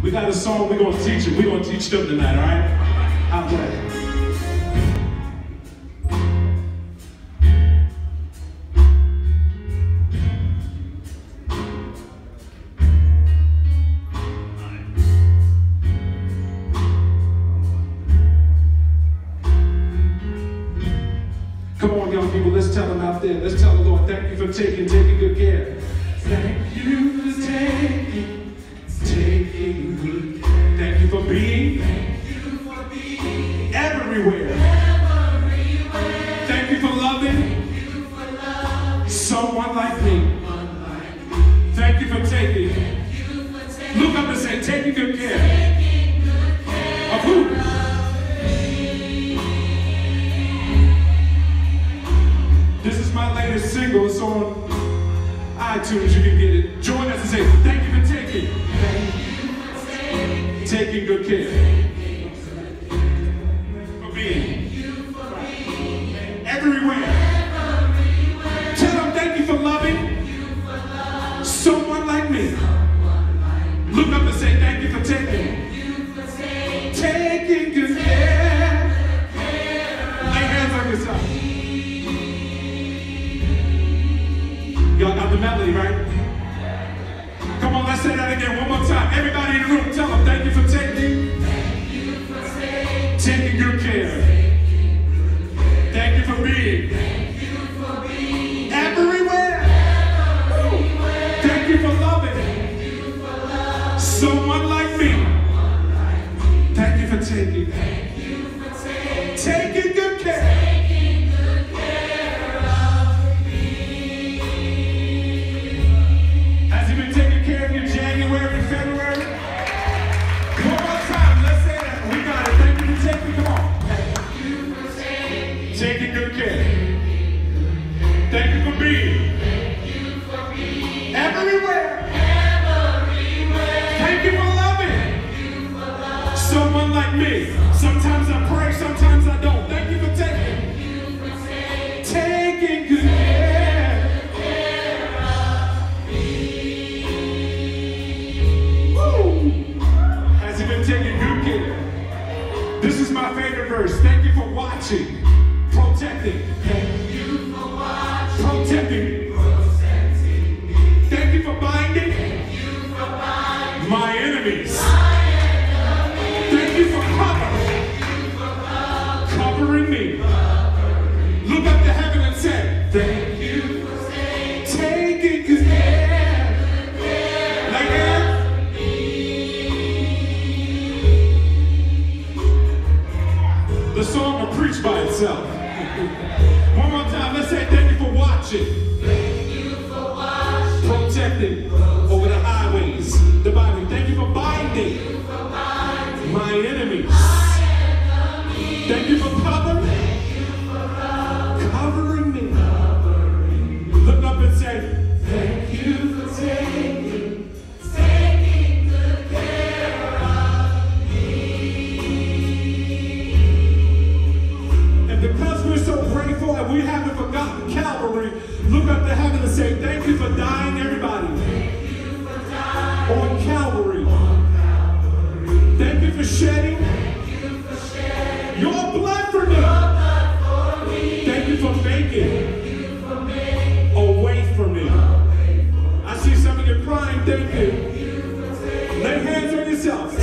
We got a song we're gonna teach them. We're gonna teach them tonight, all right? How play. Come on, young people, let's tell them out there. Let's tell the Lord, thank you for taking, taking good care. Thank you for taking, everywhere. Thank you for loving, someone like me. Thank you for taking. Look up and say, taking good care. Of who? This is my latest single. It's on iTunes. You can get it. Join us and say, thank you for taking. Taking good care. Sometimes I pray, sometimes I don't. Thank you for taking. Taking good care. Woo! Has he been taking good care? This is my favorite verse. Thank you for watching, Thank you. Lay hands on yourself.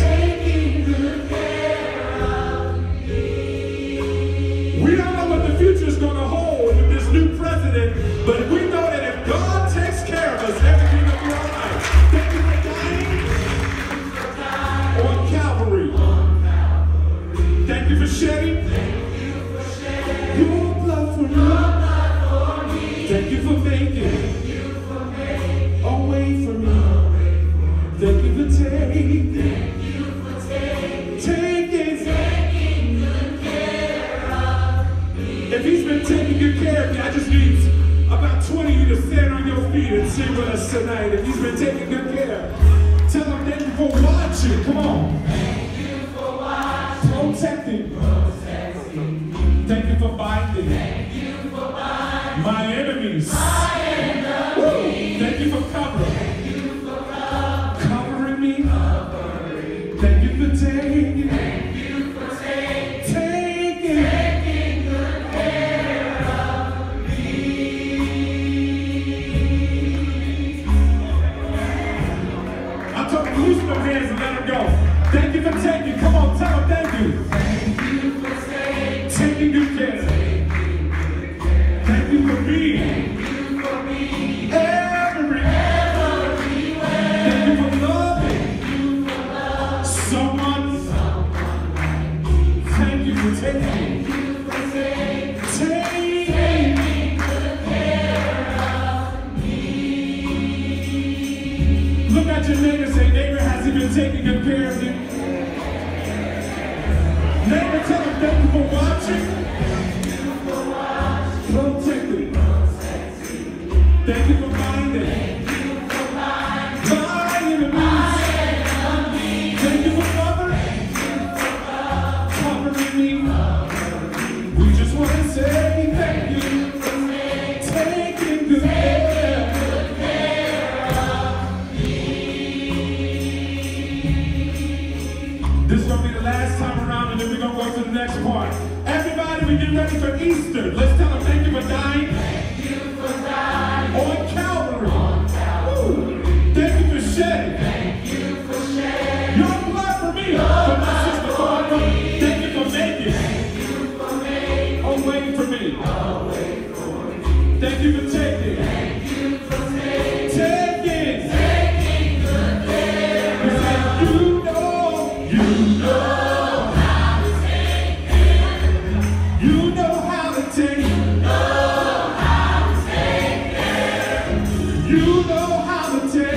We don't know what the future is going to hold with this new president, but we know that if God takes care of us, everything will be all right. Thank you for dying on Calvary. Thank you for shedding taking good care of you, I just need about 20 of you to stand on your feet and sing with us tonight. If he's been taking good care, tell him thank you for watching. Come on. Protecting. Thank you for binding. My enemies. Woo. Thank you for covering. My me. Thank you for taking. Come on, tell them thank you. Taking good care. Thank you for being. Every. Thank you for loving. Someone. Thank you for taking. Taking. Look at your neighbor, say, neighbor, has he been taking good This is gonna be the last time around, and then we're gonna go to the next part. Everybody, we get ready for Easter. Let's tell them thank you for dying. Thank you for dying. On Calvary. On Woo. Thank you for shedding. Thank you for shedding. Your blood for me. For my sister, for my brother. Thank you for making. Thank you for making. Oh, wait for me. Thank you for. Taking. You know how to take.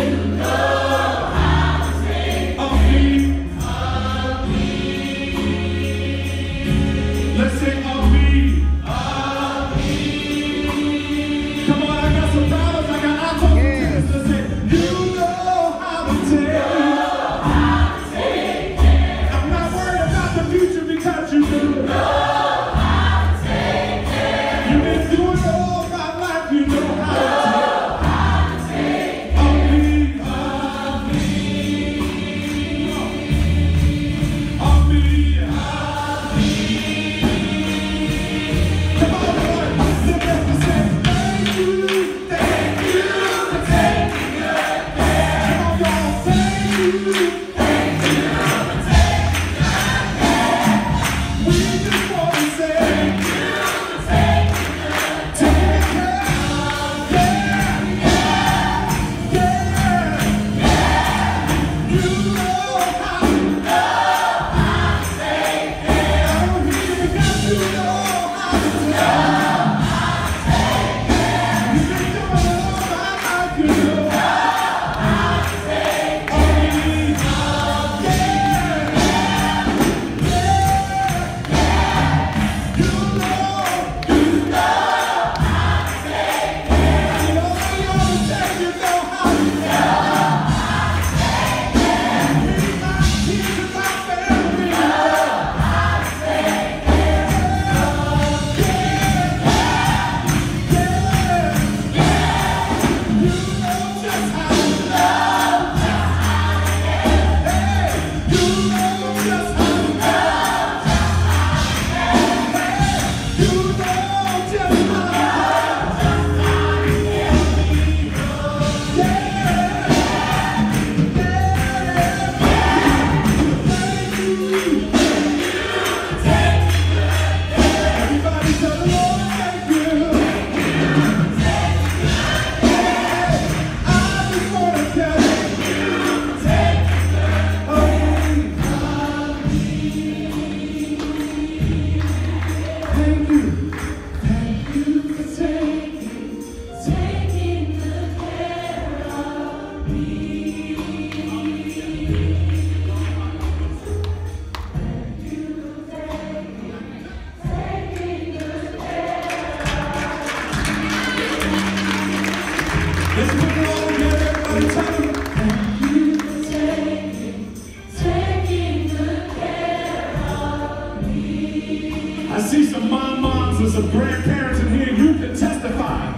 I see some mom moms and some grandparents in here, you can testify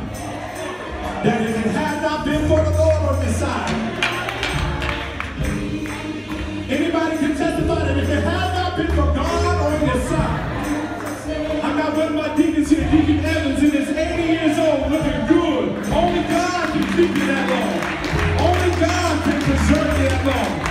that if it had not been for the Lord on your side, anybody can testify that if it had not been for God on your side, I got one of my deacons here, Deacon Evans in his keep you that long. Only God can preserve you that long.